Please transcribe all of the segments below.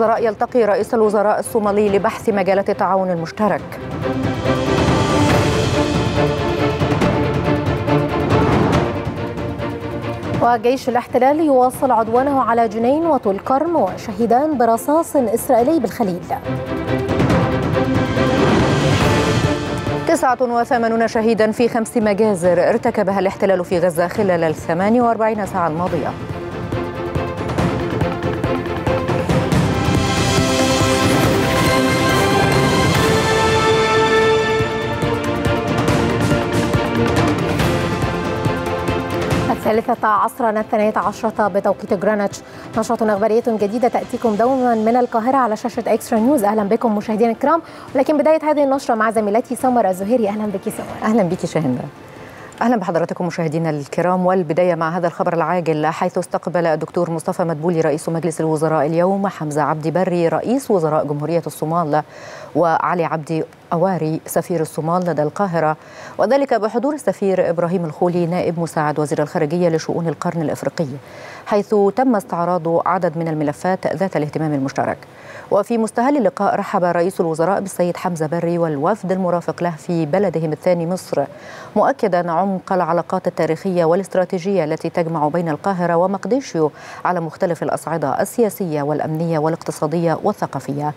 الوزراء يلتقي رئيس الوزراء الصومالي لبحث مجالات التعاون المشترك. وجيش الاحتلال يواصل عدوانه على جنين وطول كرم وشهيدان برصاص إسرائيلي بالخليل. 89 شهيدا في خمس مجازر ارتكبها الاحتلال في غزة خلال ال 48 ساعة الماضية. الثالثة عصرا الثانية عشرة بتوقيت جرينتش. نشرة إخبارية جديدة تأتيكم دوما من القاهرة على شاشة إكسترا نيوز. أهلا بكم مشاهدينا الكرام. ولكن بداية هذه النشرة مع زميلتي سمر الزهيري. أهلا بك سمر. أهلا بك شاهندة أهلا بحضراتكم مشاهدينا الكرام. والبداية مع هذا الخبر العاجل حيث استقبل الدكتور مصطفى مدبولي رئيس مجلس الوزراء اليوم حمزة عبدي بري رئيس وزراء جمهورية الصومال. وعلي عبدي أواري سفير الصومال لدى القاهرة. وذلك بحضور السفير إبراهيم الخولي نائب مساعد وزير الخارجية لشؤون القرن الإفريقي حيث تم استعراض عدد من الملفات ذات الاهتمام المشترك. وفي مستهل اللقاء رحب رئيس الوزراء بالسيد حمزة بري والوفد المرافق له في بلدهم الثاني مصر مؤكدا عمق العلاقات التاريخية والاستراتيجية التي تجمع بين القاهرة ومقديشيو على مختلف الأصعدة السياسية والأمنية والاقتصادية والثقافية.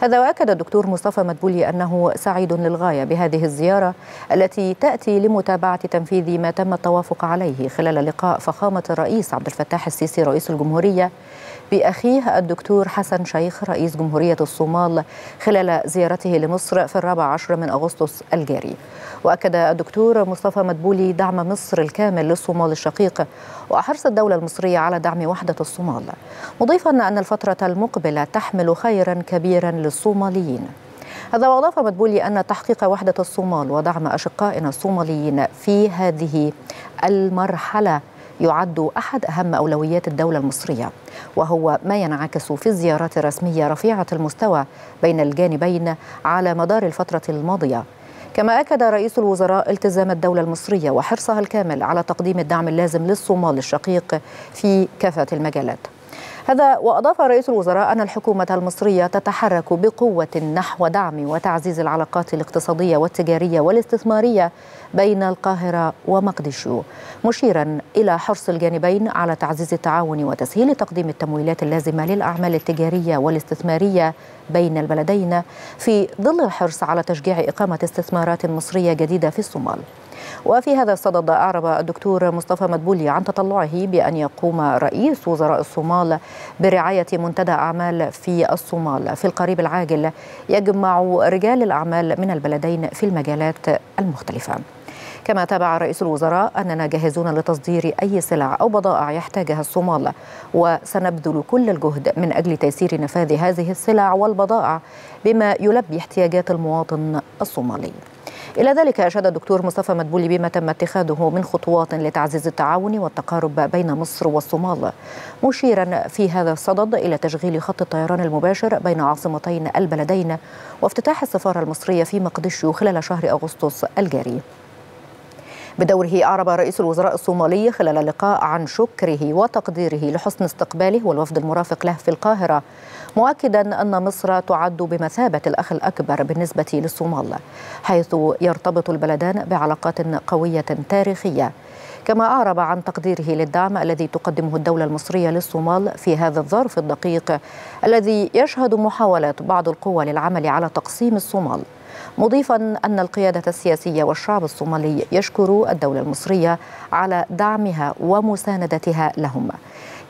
هذا وأكد الدكتور مصطفى مدبولي أنه سعيد للغاية بهذه الزيارة التي تأتي لمتابعة تنفيذ ما تم التوافق عليه خلال لقاء فخامة الرئيس عبد الفتاح السيسي رئيس الجمهورية بأخيه الدكتور حسن شيخ رئيس جمهورية الصومال خلال زيارته لمصر في الرابع عشر من أغسطس الجاري. وأكد الدكتور مصطفى مدبولي دعم مصر الكامل للصومال الشقيق وحرص الدولة المصرية على دعم وحدة الصومال. مضيفا أن الفترة المقبلة تحمل خيرا كبيرا للصوماليين. هذا وأضاف مدبولي أن تحقيق وحدة الصومال ودعم أشقائنا الصوماليين في هذه المرحلة يعد أحد أهم أولويات الدولة المصرية وهو ما ينعكس في الزيارات الرسمية رفيعة المستوى بين الجانبين على مدار الفترة الماضية. كما أكد رئيس الوزراء التزام الدولة المصرية وحرصها الكامل على تقديم الدعم اللازم للصومال الشقيق في كافة المجالات. هذا وأضاف رئيس الوزراء أن الحكومة المصرية تتحرك بقوة نحو دعم وتعزيز العلاقات الاقتصادية والتجارية والاستثمارية بين القاهرة ومقدشو مشيرا إلى حرص الجانبين على تعزيز التعاون وتسهيل تقديم التمويلات اللازمة للأعمال التجارية والاستثمارية بين البلدين في ظل الحرص على تشجيع إقامة استثمارات مصرية جديدة في الصومال. وفي هذا الصدد أعرب الدكتور مصطفى مدبولي عن تطلعه بأن يقوم رئيس وزراء الصومال برعاية منتدى أعمال في الصومال. في القريب العاجل يجمع رجال الأعمال من البلدين في المجالات المختلفة. كما تابع رئيس الوزراء أننا جاهزون لتصدير أي سلع أو بضائع يحتاجها الصومال وسنبذل كل الجهد من أجل تيسير نفاذ هذه السلع والبضائع بما يلبي احتياجات المواطن الصومالي. إلى ذلك أشاد الدكتور مصطفى مدبولي بما تم اتخاذه من خطوات لتعزيز التعاون والتقارب بين مصر والصومال مشيرا في هذا الصدد إلى تشغيل خط الطيران المباشر بين عاصمتين البلدين وافتتاح السفارة المصرية في مقدشو خلال شهر أغسطس الجاري. بدوره أعرب رئيس الوزراء الصومالي خلال اللقاء عن شكره وتقديره لحسن استقباله والوفد المرافق له في القاهرة. مؤكدا أن مصر تعد بمثابة الأخ الأكبر بالنسبة للصومال حيث يرتبط البلدان بعلاقات قوية تاريخية. كما أعرب عن تقديره للدعم الذي تقدمه الدولة المصرية للصومال في هذا الظرف الدقيق الذي يشهد محاولات بعض القوى للعمل على تقسيم الصومال. مضيفا أن القيادة السياسية والشعب الصومالي يشكر الدولة المصرية على دعمها ومساندتها لهم.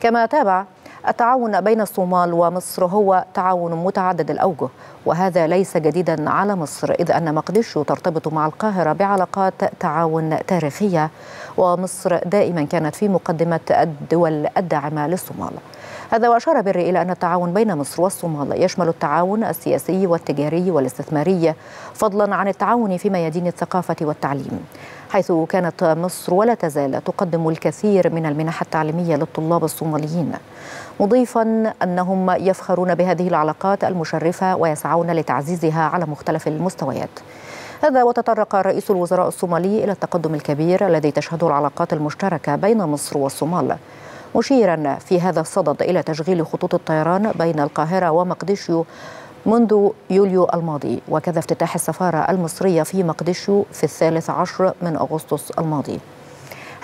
كما تابع التعاون بين الصومال ومصر هو تعاون متعدد الأوجه وهذا ليس جديدا على مصر إذ أن مقدشو ترتبط مع القاهرة بعلاقات تعاون تاريخية ومصر دائما كانت في مقدمة الدول الداعمة للصومال. هذا وأشار بري إلى أن التعاون بين مصر والصومال يشمل التعاون السياسي والتجاري والاستثماري فضلا عن التعاون في ميادين الثقافة والتعليم حيث كانت مصر ولا تزال تقدم الكثير من المنح التعليمية للطلاب الصوماليين. مضيفا أنهم يفخرون بهذه العلاقات المشرفة ويسعون لتعزيزها على مختلف المستويات. هذا وتطرق رئيس الوزراء الصومالي إلى التقدم الكبير الذي تشهده العلاقات المشتركة بين مصر والصومال. مشيرا في هذا الصدد إلى تشغيل خطوط الطيران بين القاهرة ومقدشيو منذ يوليو الماضي وكذا افتتاح السفارة المصرية في مقدشيو في الثالث عشر من أغسطس الماضي.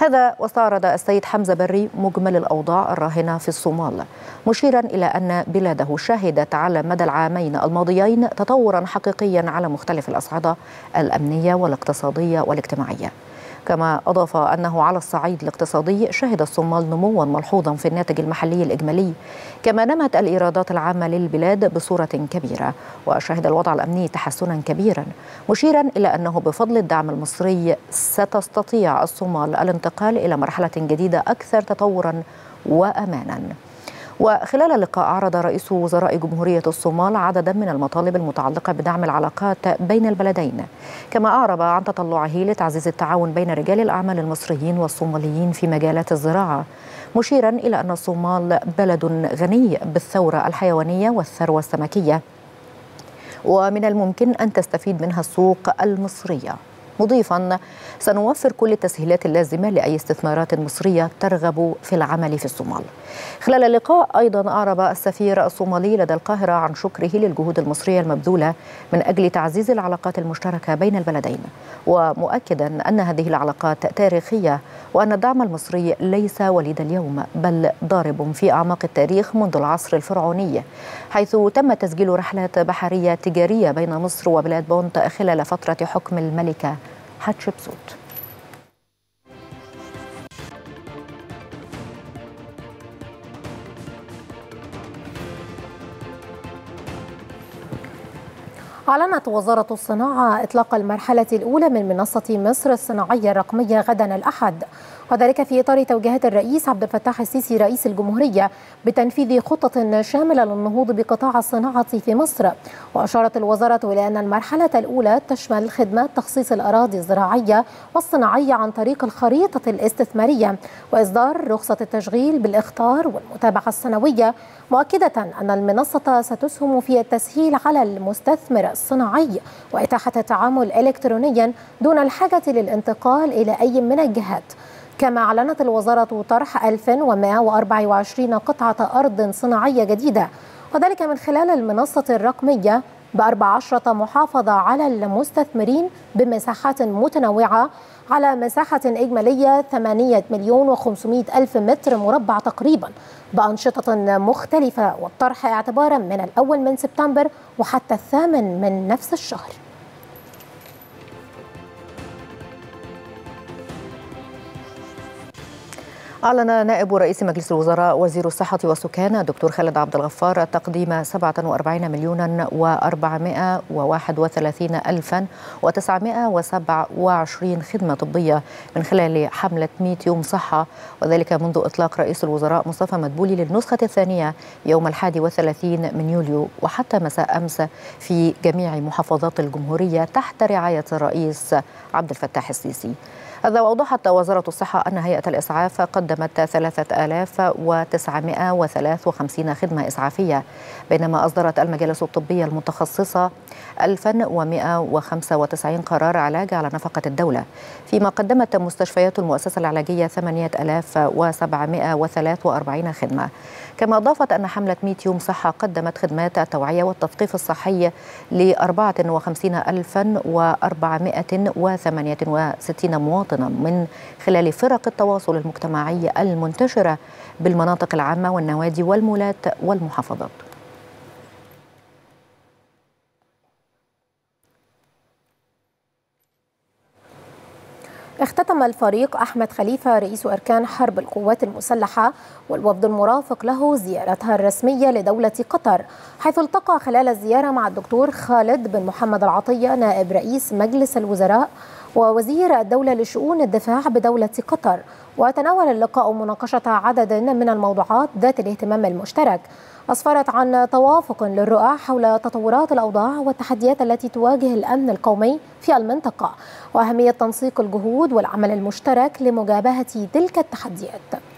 هذا واستعرض السيد حمزة بري مجمل الأوضاع الراهنة في الصومال. مشيرا إلى أن بلاده شهدت على مدى العامين الماضيين تطورا حقيقيا على مختلف الأصعدة الأمنية والاقتصادية والاجتماعية. كما أضاف أنه على الصعيد الاقتصادي شهد الصومال نموا ملحوظا في الناتج المحلي الإجمالي كما نمت الإيرادات العامة للبلاد بصورة كبيرة وشهد الوضع الأمني تحسنا كبيرا مشيرا إلى أنه بفضل الدعم المصري ستستطيع الصومال الانتقال إلى مرحلة جديدة أكثر تطورا وأمانا. وخلال اللقاء عرض رئيس وزراء جمهورية الصومال عددا من المطالب المتعلقة بدعم العلاقات بين البلدين. كما أعرب عن تطلعه لتعزيز التعاون بين رجال الأعمال المصريين والصوماليين في مجالات الزراعة مشيرا إلى أن الصومال بلد غني بالثورة الحيوانية والثروة السمكية. ومن الممكن أن تستفيد منها السوق المصرية. مضيفا سنوفر كل التسهيلات اللازمة لأي استثمارات مصرية ترغب في العمل في الصومال. خلال اللقاء أيضا أعرب السفير الصومالي لدى القاهرة عن شكره للجهود المصرية المبذولة من أجل تعزيز العلاقات المشتركة بين البلدين، ومؤكدا أن هذه العلاقات تاريخية وأن الدعم المصري ليس وليد اليوم بل ضارب في أعماق التاريخ منذ العصر الفرعوني، حيث تم تسجيل رحلات بحرية تجارية بين مصر وبلاد بونت خلال فترة حكم Hatshepsut. أعلنت وزارة الصناعة إطلاق المرحلة الأولى من منصة مصر الصناعية الرقمية غدا الأحد وذلك في إطار توجيهات الرئيس عبد الفتاح السيسي رئيس الجمهورية بتنفيذ خطة شاملة للنهوض بقطاع الصناعة في مصر. وأشارت الوزارة إلى أن المرحلة الأولى تشمل خدمات تخصيص الأراضي الزراعية والصناعية عن طريق الخريطة الاستثمارية وإصدار رخصة التشغيل بالإخطار والمتابعة السنوية مؤكدة أن المنصة ستسهم في التسهيل على المستثمر الصناعي وإتاحة التعامل إلكترونيا دون الحاجة للانتقال إلى أي من الجهات كما أعلنت الوزارة طرح 1124 قطعة أرض صناعية جديدة وذلك من خلال المنصة الرقمية بأربع عشرة محافظة على المستثمرين بمساحات متنوعة على مساحة إجمالية 8 مليون و500 ألف متر مربع تقريبا بأنشطة مختلفة والطرح اعتبارا من الأول من سبتمبر وحتى الثامن من نفس الشهر. أعلن نائب رئيس مجلس الوزراء وزير الصحة والسكان الدكتور خالد عبد الغفار تقديم 47 مليون و431 ألفا و927 خدمة طبية من خلال حملة 100 يوم صحة. وذلك منذ إطلاق رئيس الوزراء مصطفى مدبولي للنسخة الثانية يوم الحادي والثلاثين من يوليو وحتى مساء أمس في جميع محافظات الجمهورية تحت رعاية الرئيس عبد الفتاح السيسي. هذا وأوضحت وزارة الصحة أن هيئة الإسعاف قدمت 3953 خدمة إسعافية بينما أصدرت المجالس الطبية المتخصصة 1195 قرار علاج على نفقة الدولة. فيما قدمت مستشفيات المؤسسة العلاجية 8743 خدمة. كما أضافت أن حملة 100 يوم صحة قدمت خدمات التوعية والتثقيف الصحي ل 54468 مواطنا من خلال فرق التواصل المجتمعي المنتشرة بالمناطق العامة والنوادي والمولات والمحافظات. اختتم الفريق أحمد خليفة رئيس أركان حرب القوات المسلحة والوفد المرافق له زيارتها الرسمية لدولة قطر حيث التقى خلال الزيارة مع الدكتور خالد بن محمد العطية نائب رئيس مجلس الوزراء ووزير الدولة لشؤون الدفاع بدولة قطر. وتناول اللقاء مناقشة عدد من الموضوعات ذات الاهتمام المشترك. أسفرت عن توافق للرؤى حول تطورات الأوضاع والتحديات التي تواجه الأمن القومي في المنطقة وأهمية تنسيق الجهود والعمل المشترك لمجابهة تلك التحديات.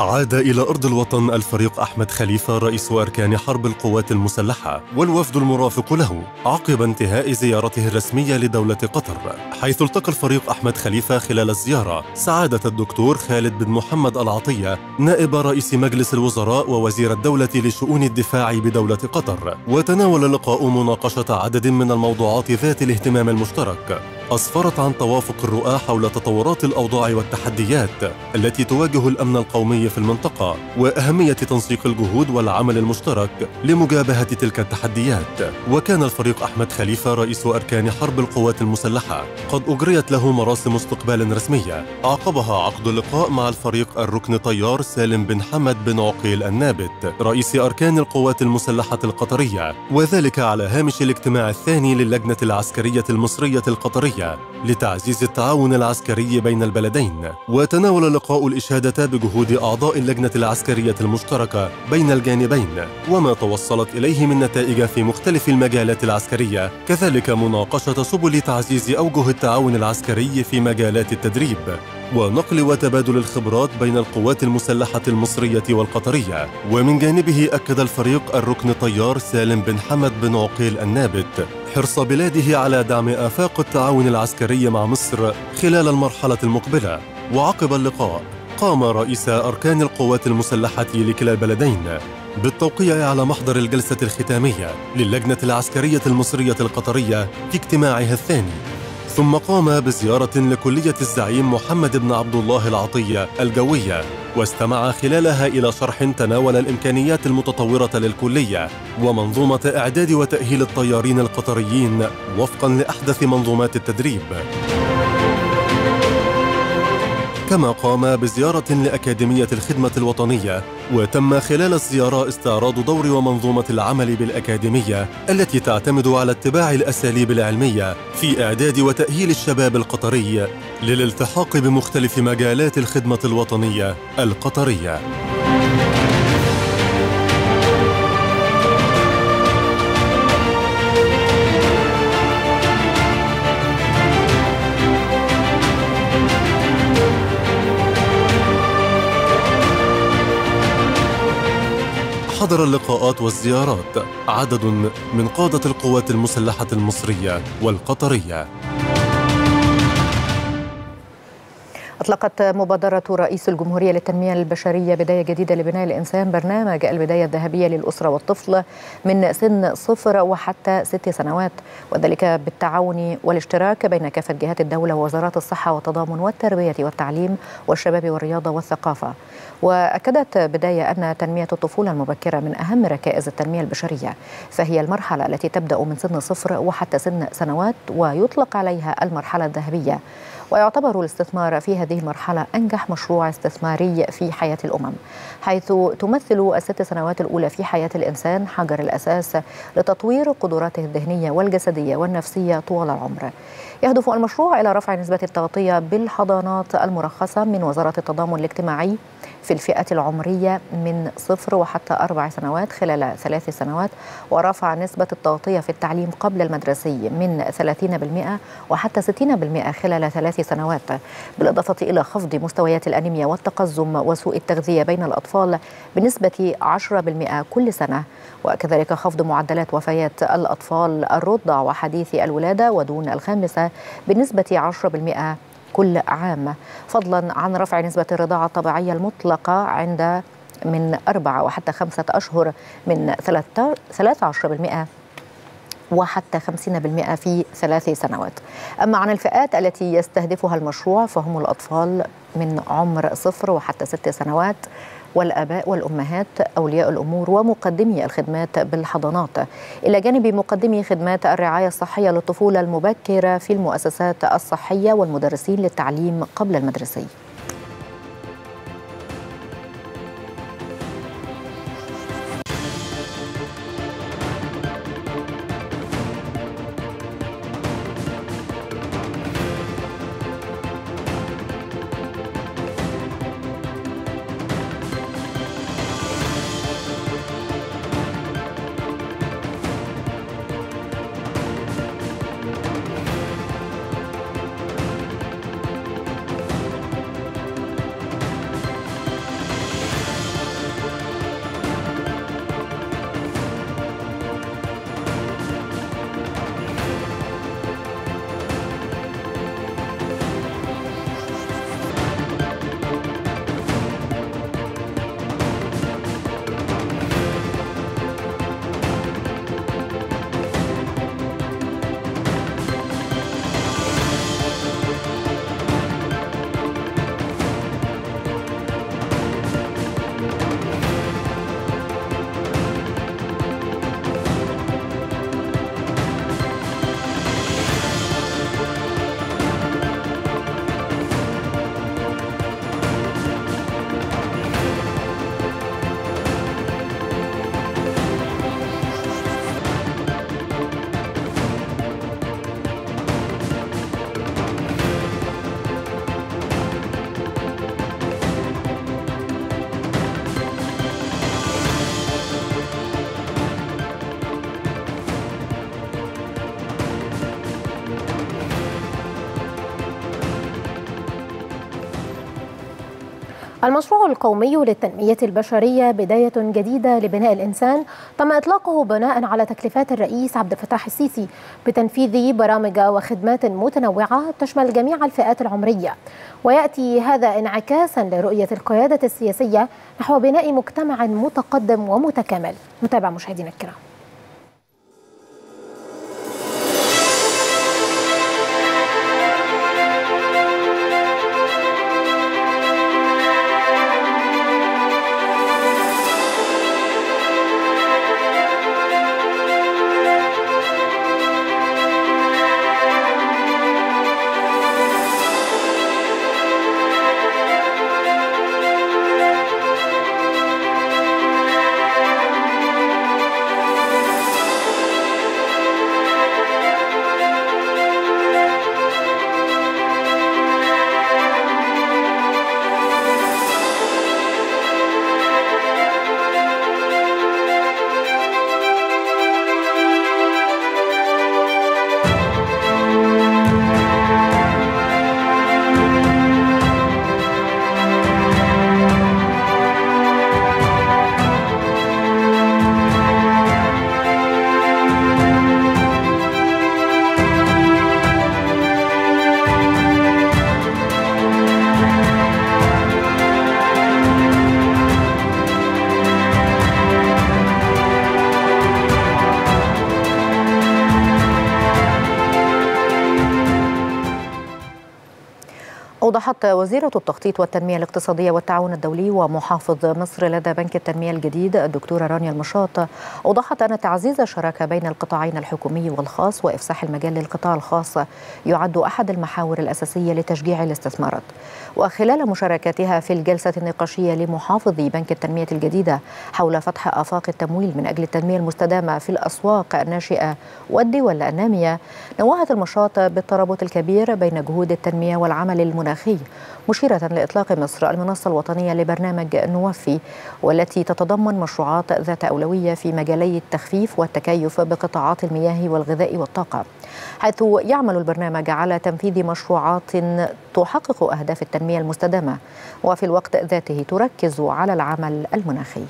عاد إلى أرض الوطن الفريق أحمد خليفة رئيس أركان حرب القوات المسلحة والوفد المرافق له عقب انتهاء زيارته الرسمية لدولة قطر حيث التقى الفريق أحمد خليفة خلال الزيارة سعادة الدكتور خالد بن محمد العطية نائب رئيس مجلس الوزراء ووزير الدولة لشؤون الدفاع بدولة قطر. وتناول اللقاء مناقشة عدد من الموضوعات ذات الاهتمام المشترك. أسفرت عن توافق الرؤى حول تطورات الأوضاع والتحديات التي تواجه الأمن القومي في المنطقة وأهمية تنسيق الجهود والعمل المشترك لمجابهة تلك التحديات. وكان الفريق أحمد خليفة رئيس أركان حرب القوات المسلحة. قد أجريت له مراسم استقبال رسمية. عقبها عقد اللقاء مع الفريق الركن طيار سالم بن حمد بن عقيل النابت رئيس أركان القوات المسلحة القطرية وذلك على هامش الاجتماع الثاني للجنة العسكرية المصرية القطرية. لتعزيز التعاون العسكري بين البلدين وتناول اللقاء الإشادة بجهود أعضاء اللجنة العسكرية المشتركة بين الجانبين وما توصلت إليه من نتائج في مختلف المجالات العسكرية كذلك مناقشة سبل تعزيز أوجه التعاون العسكري في مجالات التدريب ونقل وتبادل الخبرات بين القوات المسلحة المصرية والقطرية. ومن جانبه أكد الفريق الركن طيار سالم بن حمد بن عقيل النابت حرص بلاده على دعم آفاق التعاون العسكري مع مصر خلال المرحلة المقبلة. وعقب اللقاء قام رئيس أركان القوات المسلحة لكلا البلدين بالتوقيع على محضر الجلسة الختامية للجنة العسكرية المصرية القطرية في اجتماعها الثاني. ثم قام بزيارة لكلية الزعيم محمد بن عبد الله العطية الجوية واستمع خلالها إلى شرح تناول الإمكانيات المتطورة للكلية ومنظومة إعداد وتأهيل الطيارين القطريين وفقا لأحدث منظومات التدريب. كما قام بزيارة لأكاديمية الخدمة الوطنية وتم خلال الزيارة استعراض دور ومنظومة العمل بالأكاديمية التي تعتمد على اتباع الأساليب العلمية في إعداد وتأهيل الشباب القطري للالتحاق بمختلف مجالات الخدمة الوطنية القطرية. حضر اللقاءات والزيارات. عدد من قادة القوات المسلحة المصرية والقطرية. أطلقت مبادرة رئيس الجمهورية للتنمية البشرية بداية جديدة لبناء الإنسان برنامج البداية الذهبية للأسرة والطفل من سن صفر وحتى ست سنوات وذلك بالتعاون والاشتراك بين كافة جهات الدولة ووزارات الصحة والتضامن والتربية والتعليم والشباب والرياضة والثقافة. وأكدت بداية أن تنمية الطفولة المبكرة من أهم ركائز التنمية البشرية فهي المرحلة التي تبدأ من سن صفر وحتى سن سنوات ويطلق عليها المرحلة الذهبية. ويعتبر الاستثمار في هذه المرحلة أنجح مشروع استثماري في حياة الأمم حيث تمثل الست سنوات الأولى في حياة الإنسان حجر الأساس لتطوير قدراته الذهنية والجسدية والنفسية طوال العمر. يهدف المشروع إلى رفع نسبة التغطية بالحضانات المرخصة من وزارة التضامن الاجتماعي في الفئة العمرية من صفر وحتى أربع سنوات خلال ثلاث سنوات ورفع نسبة التغطية في التعليم قبل المدرسي من 30% وحتى 60% خلال ثلاث سنوات. بالإضافة إلى خفض مستويات الأنيميا والتقزم وسوء التغذية بين الأطفال بنسبة 10% كل سنة وكذلك خفض معدلات وفيات الأطفال الرضع وحديثي الولادة ودون الخامسة بنسبة 10% كل عام. فضلا عن رفع نسبة الرضاعة الطبيعية المطلقة عند من أربعة وحتى خمسة أشهر من 13% وحتى 50% في ثلاث سنوات. أما عن الفئات التي يستهدفها المشروع فهم الأطفال من عمر صفر وحتى ست سنوات والآباء والأمهات أولياء الأمور ومقدمي الخدمات بالحضانات. إلى جانب مقدمي خدمات الرعاية الصحية للطفولة المبكرة في المؤسسات الصحية والمدرسين للتعليم قبل المدرسي المشروع القومي للتنمية البشرية بداية جديدة لبناء الإنسان تم إطلاقه بناء على تكليفات الرئيس عبد الفتاح السيسي بتنفيذ برامج وخدمات متنوعة تشمل جميع الفئات العمرية. ويأتي هذا انعكاسا لرؤية القيادة السياسية نحو بناء مجتمع متقدم ومتكامل. نتابع مشاهدينا الكرام. أوضحت وزيرة التخطيط والتنمية الاقتصادية والتعاون الدولي ومحافظ مصر لدى بنك التنمية الجديد الدكتورة رانيا المشاط أوضحت أن تعزيز الشراكة بين القطاعين الحكومي والخاص وإفساح المجال للقطاع الخاص يعد أحد المحاور الأساسية لتشجيع الاستثمارات. وخلال مشاركتها في الجلسة النقاشية لمحافظي بنك التنمية الجديدة حول فتح آفاق التمويل من أجل التنمية المستدامة في الأسواق الناشئة والدول النامية نوهت المشاط بالترابط الكبير بين جهود التنمية والعمل المناخي مشيرة لإطلاق مصر المنصة الوطنية لبرنامج نوفي والتي تتضمن مشروعات ذات أولوية في مجالي التخفيف والتكيف بقطاعات المياه والغذاء والطاقة. حيث يعمل البرنامج على تنفيذ مشروعات تحقق أهداف التنمية المستدامة وفي الوقت ذاته تركز على العمل المناخي.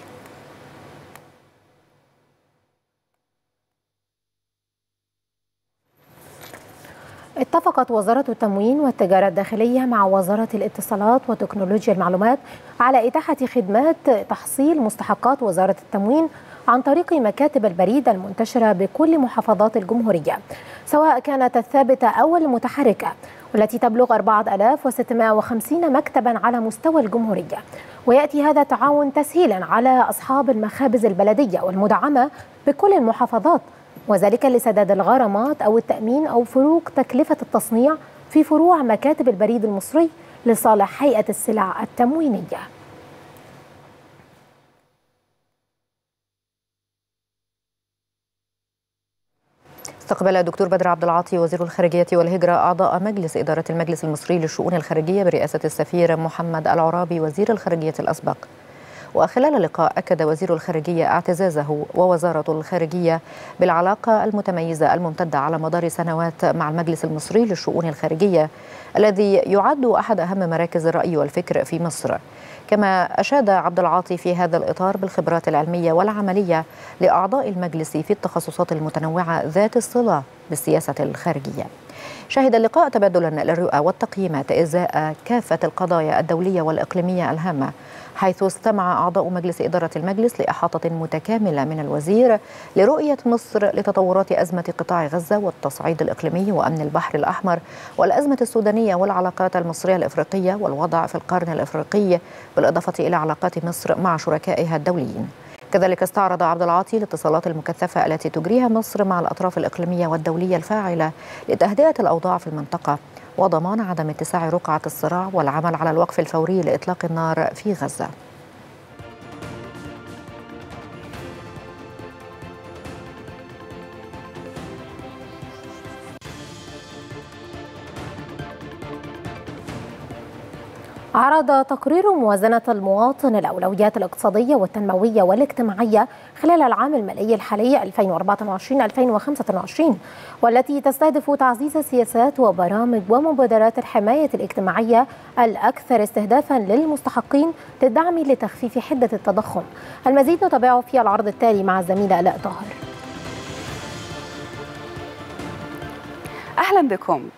اتفقت وزارة التموين والتجارة الداخلية مع وزارة الاتصالات وتكنولوجيا المعلومات على إتاحة خدمات تحصيل مستحقات وزارة التموين عن طريق مكاتب البريد المنتشرة بكل محافظات الجمهورية سواء كانت الثابتة أو المتحركة والتي تبلغ 4650 مكتبا على مستوى الجمهورية. ويأتي هذا التعاون تسهيلا على أصحاب المخابز البلدية والمدعمة بكل المحافظات وذلك لسداد الغرامات أو التأمين أو فروق تكلفة التصنيع في فروع مكاتب البريد المصري لصالح هيئة السلع التموينية. استقبل الدكتور بدر عبد العاطي وزير الخارجية والهجرة أعضاء مجلس إدارة المجلس المصري للشؤون الخارجية برئاسة السفير محمد العرابي وزير الخارجية الأسبق. وخلال اللقاء أكد وزير الخارجية اعتزازه ووزارة الخارجية بالعلاقة المتميزة الممتدة على مدار سنوات مع المجلس المصري للشؤون الخارجية الذي يعد أحد أهم مراكز الرأي والفكر في مصر. كما أشاد عبد العاطي في هذا الإطار بالخبرات العلمية والعملية لأعضاء المجلس في التخصصات المتنوعة ذات الصلة بالسياسة الخارجية. شهد اللقاء تبادلا للرؤى والتقييمات إزاء كافة القضايا الدولية والإقليمية الهامة حيث استمع أعضاء مجلس إدارة المجلس لإحاطة متكاملة من الوزير لرؤية مصر لتطورات أزمة قطاع غزة والتصعيد الإقليمي وأمن البحر الأحمر والأزمة السودانية والعلاقات المصرية الإفريقية والوضع في القرن الإفريقي بالإضافة إلى علاقات مصر مع شركائها الدوليين. كذلك استعرض عبد العاطي الاتصالات المكثفة التي تجريها مصر مع الأطراف الإقليمية والدولية الفاعلة لتهدئة الأوضاع في المنطقة وضمان عدم اتساع رقعة الصراع والعمل على الوقف الفوري لإطلاق النار في غزة. عرض تقرير موازنة المواطن الأولويات الاقتصادية والتنموية والاجتماعية خلال العام المالي الحالي 2024-2025 والتي تستهدف تعزيز سياسات وبرامج ومبادرات الحماية الاجتماعية الأكثر استهدافا للمستحقين للدعم لتخفيف حدة التضخم. المزيد نتابعه في العرض التالي مع الزميلة آلاء طاهر. أهلا بكم.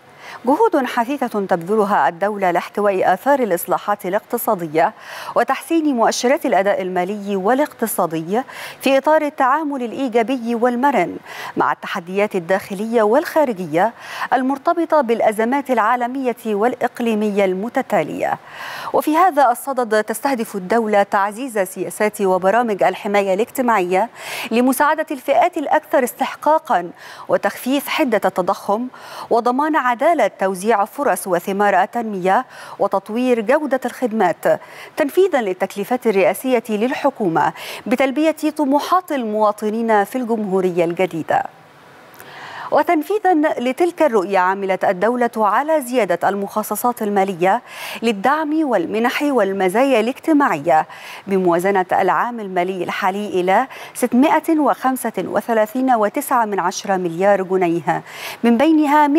جهود حثيثة تبذلها الدولة لاحتواء آثار الإصلاحات الاقتصادية وتحسين مؤشرات الأداء المالي والاقتصادي في إطار التعامل الإيجابي والمرن مع التحديات الداخلية والخارجية المرتبطة بالأزمات العالمية والإقليمية المتتالية. وفي هذا الصدد تستهدف الدولة تعزيز سياسات وبرامج الحماية الاجتماعية لمساعدة الفئات الأكثر استحقاقا وتخفيف حدة التضخم وضمان عدالة توزيع فرص وثمار التنمية وتطوير جودة الخدمات تنفيذا للتكليفات الرئاسية للحكومة بتلبية طموحات المواطنين في الجمهورية الجديدة. وتنفيذا لتلك الرؤية عملت الدولة على زيادة المخصصات المالية للدعم والمنح والمزايا الاجتماعية بموازنة العام المالي الحالي إلى 635.9 من عشرة مليار جنيه من بينها 154.5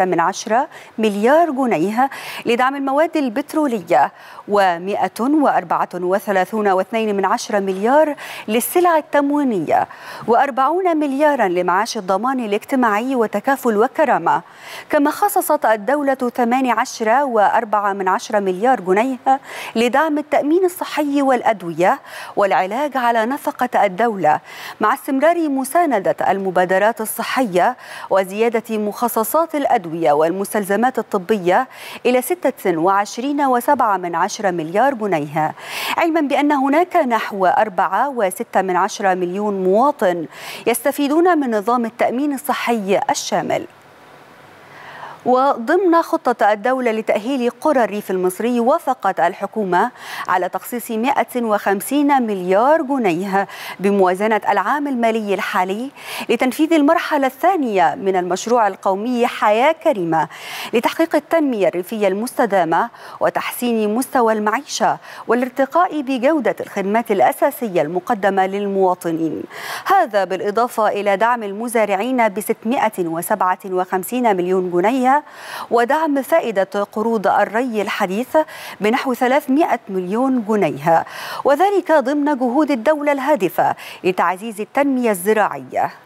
من عشرة مليار جنيه لدعم المواد البترولية و134.2 من عشرة مليار للسلع التموينية و40 مليار مليارا لمعاش الضمان الاجتماعي وتكافل وكرامة. كما خصصت الدولة 18 وأربعة من عشرة مليار جنيه لدعم التأمين الصحي والأدوية والعلاج على نفقة الدولة مع استمرار مساندة المبادرات الصحية وزيادة مخصصات الأدوية والمستلزمات الطبية إلى 26 وسبعة من عشرة مليار جنيه. علما بأن هناك نحو أربعة وستة من عشرة مليون مواطن يستفيدون يستفيدون من نظام التأمين الصحي الشامل. وضمن خطة الدولة لتأهيل قرى الريف المصري وافقت الحكومة على تخصيص 150 مليار جنيه بموازنة العام المالي الحالي لتنفيذ المرحلة الثانية من المشروع القومي حياة كريمة لتحقيق التنمية الريفية المستدامة وتحسين مستوى المعيشة والارتقاء بجودة الخدمات الأساسية المقدمة للمواطنين. هذا بالإضافة إلى دعم المزارعين ب 657 مليون جنيه ودعم فائدة قروض الري الحديث بنحو 300 مليون جنيه وذلك ضمن جهود الدولة الهادفة لتعزيز التنمية الزراعية.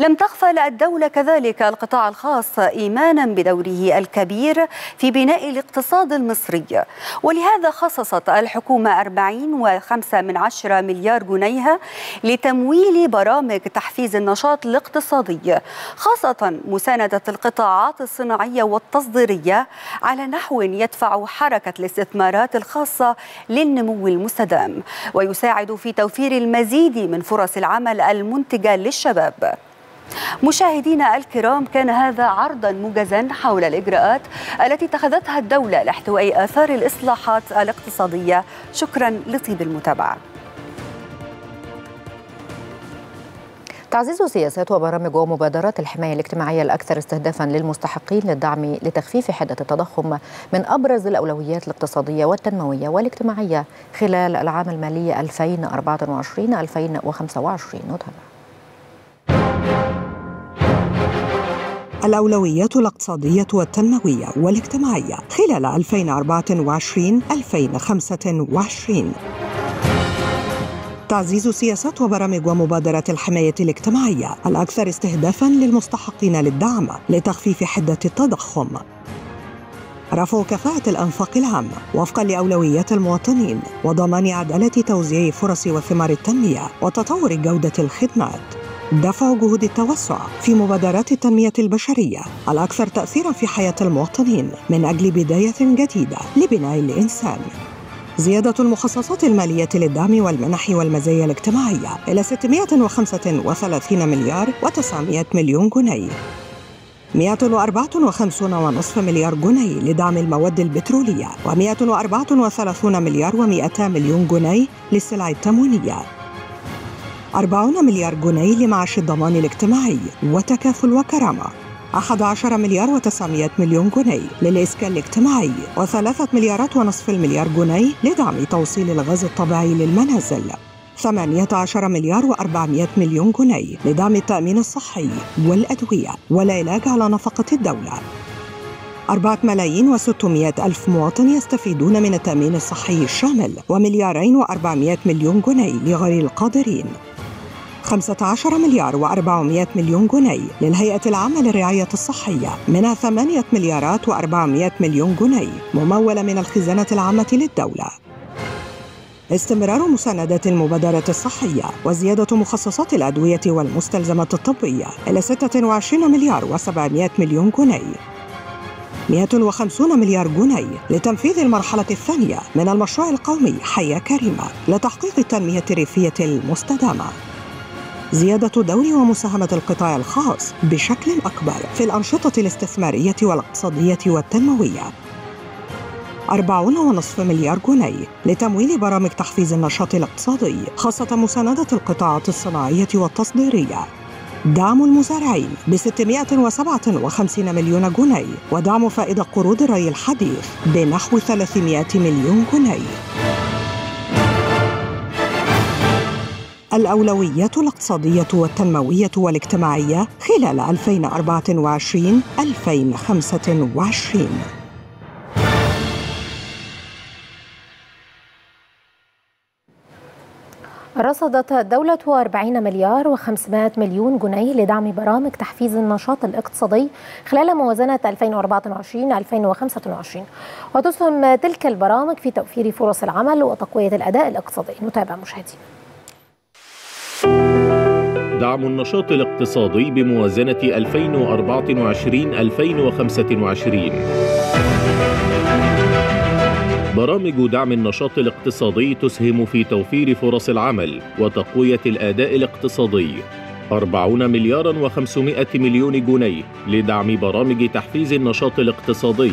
لم تغفل الدولة كذلك القطاع الخاص إيمانا بدوره الكبير في بناء الاقتصاد المصري. ولهذا خصصت الحكومة 40 و5 من عشرة مليار جنيه لتمويل برامج تحفيز النشاط الاقتصادي خاصة مساندة القطاعات الصناعية والتصديرية على نحو يدفع حركة الاستثمارات الخاصة للنمو المستدام ويساعد في توفير المزيد من فرص العمل المنتجة للشباب. مشاهدينا الكرام كان هذا عرضا موجزا حول الإجراءات التي اتخذتها الدولة لاحتواء آثار الإصلاحات الاقتصادية. شكرا لطيب المتابعة. تعزيز سياسات وبرامج ومبادرات الحماية الاجتماعية الأكثر استهدافا للمستحقين للدعم لتخفيف حدة التضخم من أبرز الأولويات الاقتصادية والتنموية والاجتماعية خلال العام المالي 2024-2025 نتابع الأولويات الاقتصادية والتنموية والاجتماعية خلال 2024-2025 تعزيز سياسات وبرامج ومبادرات الحماية الاجتماعية الأكثر استهدافاً للمستحقين للدعم لتخفيف حدة التضخم. رفع كفاءة الأنفاق العامة وفقا لأولويات المواطنين وضمان عدالة توزيع فرص وثمار التنمية وتطور جودة الخدمات. دفع جهود التوسع في مبادرات التنمية البشرية الأكثر تأثيرا في حياة المواطنين من أجل بداية جديدة لبناء الإنسان. زيادة المخصصات المالية للدعم والمنح والمزايا الاجتماعية إلى 635 مليار و900 مليون جنيه. 154.5 مليار جنيه لدعم المواد البترولية و134 مليار و200 مليون جنيه للسلع التموينية. 40 مليار جنيه لمعاش الضمان الاجتماعي وتكافل وكرامة. 11 مليار و900 مليون جنيه للإسكان الاجتماعي وثلاثة مليارات ونصف المليار جنيه لدعم توصيل الغاز الطبيعي للمنازل. 18 مليار و400 مليون جنيه لدعم التأمين الصحي والأدوية والعلاج على نفقة الدولة. أربعة ملايين وستمائة ألف مواطن يستفيدون من التأمين الصحي الشامل ومليارين وأربعمائة مليون جنيه لغير القادرين. 15 مليار و400 مليون جنيه. للهيئة العامة للرعاية الصحية منها 8 مليارات و400 مليون جنيه. ممولة من الخزانة العامة للدولة. استمرار مساندات المبادرة الصحية وزيادة مخصصات الأدوية والمستلزمات الطبية إلى 26 مليار و700 مليون جنيه. 150 مليار جنيه لتنفيذ المرحلة الثانية من المشروع القومي حياة كريمة لتحقيق التنمية الريفية المستدامة. زيادة دور ومساهمة القطاع الخاص بشكل أكبر في الأنشطة الاستثمارية والاقتصادية والتنموية. أربعون ونصف مليار جنيه لتمويل برامج تحفيز النشاط الاقتصادي خاصة مساندة القطاعات الصناعية والتصديرية. دعم المزارعين ب 657 مليون جنيه ودعم فائدة قروض الري الحديث بنحو 300 مليون جنيه. الأولويات الاقتصادية والتنموية والاجتماعية خلال 2024-2025 رصدت الدولة 40 مليار و500 مليون جنيه لدعم برامج تحفيز النشاط الاقتصادي خلال موازنة 2024-2025 وتسهم تلك البرامج في توفير فرص العمل وتقوية الأداء الاقتصادي. نتابع مشاهدينا. دعم النشاط الاقتصادي بموازنة 2024-2025 برامج دعم النشاط الاقتصادي تسهم في توفير فرص العمل وتقوية الأداء الاقتصادي. 40 مليارا و500 مليون جنيه لدعم برامج تحفيز النشاط الاقتصادي.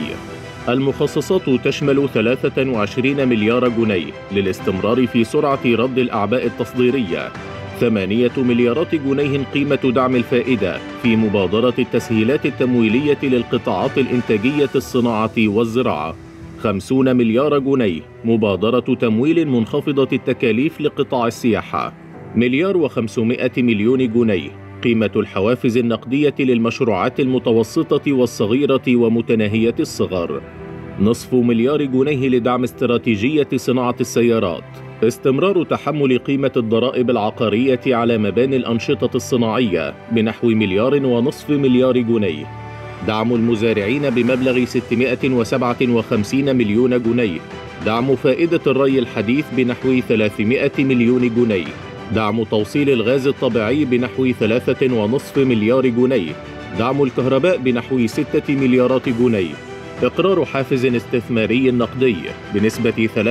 المخصصات تشمل 23 مليار جنيه للاستمرار في سرعة رد الأعباء التصديرية. ثمانية مليارات جنيه قيمة دعم الفائدة في مبادرة التسهيلات التمويلية للقطاعات الإنتاجية الصناعة والزراعة. خمسون مليار جنيه مبادرة تمويل منخفضة التكاليف لقطاع السياحة. مليار وخمسمائة مليون جنيه قيمة الحوافز النقدية للمشروعات المتوسطة والصغيرة ومتناهية الصغر. نصف مليار جنيه لدعم استراتيجية صناعة السيارات. استمرار تحمل قيمة الضرائب العقارية على مباني الأنشطة الصناعية بنحو مليار ونصف مليار جنيه. دعم المزارعين بمبلغ 657 مليون جنيه. دعم فائدة الري الحديث بنحو 300 مليون جنيه. دعم توصيل الغاز الطبيعي بنحو 3.5 مليار جنيه. دعم الكهرباء بنحو 6 مليارات جنيه. إقرار حافز استثماري نقدي بنسبة 33%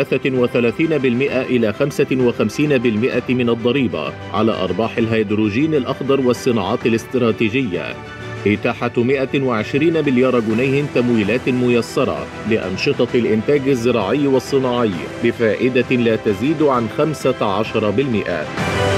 إلى 55% من الضريبة على أرباح الهيدروجين الأخضر والصناعات الاستراتيجية إتاحة 120 مليار جنيه تمويلات ميسرة لأنشطة الإنتاج الزراعي والصناعي بفائدة لا تزيد عن 15%.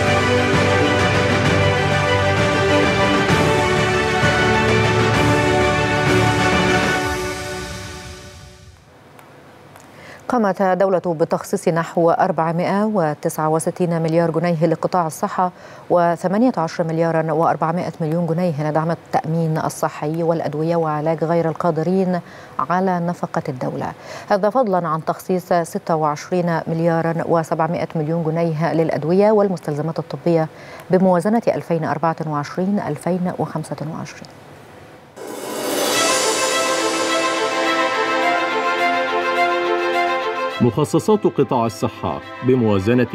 قامت الدولة بتخصيص نحو 469 مليار جنيه لقطاع الصحة و18 مليارا و400 مليون جنيه لدعم التأمين الصحي والأدوية وعلاج غير القادرين على نفقة الدولة. هذا فضلا عن تخصيص 26 مليارا و700 مليون جنيه للأدوية والمستلزمات الطبية بموازنة 2024-2025 مخصصات قطاع الصحة بموازنة 2024-2025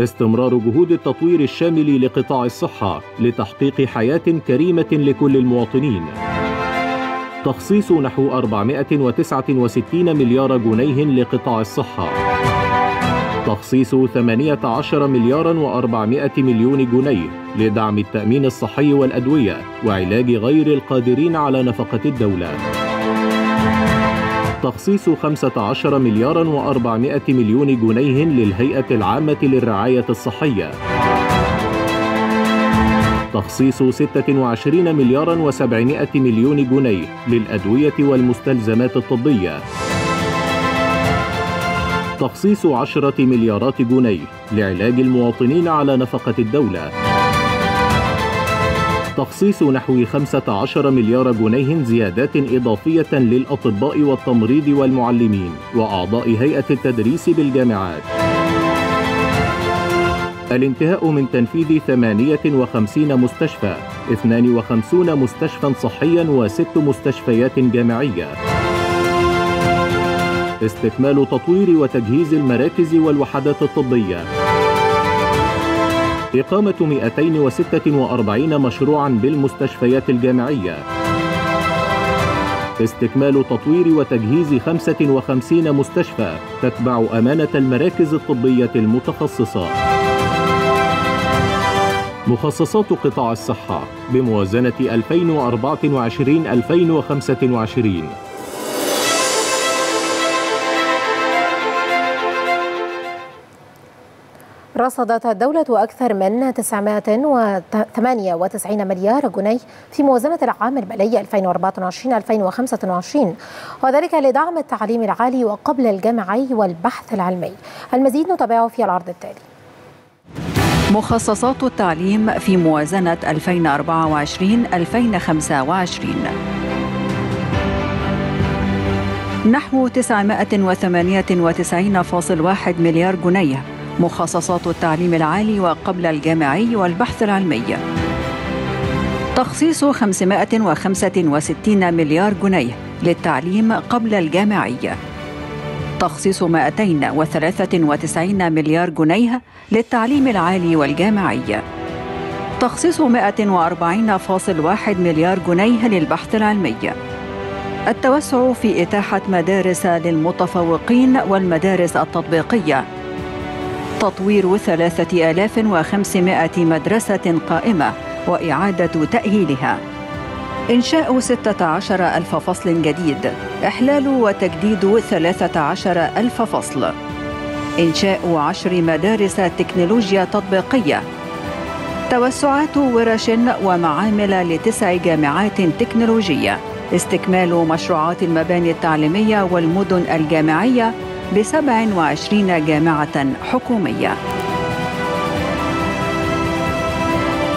استمرار جهود التطوير الشامل لقطاع الصحة لتحقيق حياة كريمة لكل المواطنين. تخصيص نحو 469 مليار جنيه لقطاع الصحة تخصيص 18 مليارا و400 مليون جنيه لدعم التأمين الصحي والأدوية وعلاج غير القادرين على نفقة الدولة. تخصيص 15 مليارا و400 مليون جنيه للهيئة العامة للرعاية الصحية. تخصيص 26 مليارا و700 مليون جنيه للأدوية والمستلزمات الطبية. تخصيص 10 مليارات جنيه لعلاج المواطنين على نفقة الدولة. تخصيص نحو 15 مليار جنيه زيادات إضافية للأطباء والتمريض والمعلمين وأعضاء هيئة التدريس بالجامعات. الانتهاء من تنفيذ 58 مستشفى 52 مستشفى صحيا وست مستشفيات جامعية. استكمال تطوير وتجهيز المراكز والوحدات الطبية. إقامة 246 مشروعا بالمستشفيات الجامعية. استكمال تطوير وتجهيز 55 مستشفى تتبع أمانة المراكز الطبية المتخصصة. مخصصات قطاع الصحة بموازنة 2024-2025 رصدت الدولة أكثر من 998 مليار جنيه في موازنة العام المالي 2024-2025 وذلك لدعم التعليم العالي وقبل الجامعي والبحث العلمي. المزيد نتابعه في العرض التالي. مخصصات التعليم في موازنة 2024-2025 نحو 998.1 مليار جنيه. مخصصات التعليم العالي وقبل الجامعي والبحث العلمي. تخصيص 565 مليار جنيه للتعليم قبل الجامعي. تخصيص 293 مليار جنيه للتعليم العالي والجامعي. تخصيص 140.1 مليار جنيه للبحث العلمي. التوسع في إتاحة مدارس للمتفوقين والمدارس التطبيقية. تطوير 3500 مدرسة قائمة وإعادة تأهيلها. إنشاء 16 ألف فصل جديد. إحلال وتجديد 13 ألف فصل. إنشاء عشر مدارس تكنولوجيا تطبيقية. توسعات ورش ومعامل لتسع جامعات تكنولوجية. استكمال مشروعات المباني التعليمية والمدن الجامعية ب 27 جامعة حكومية.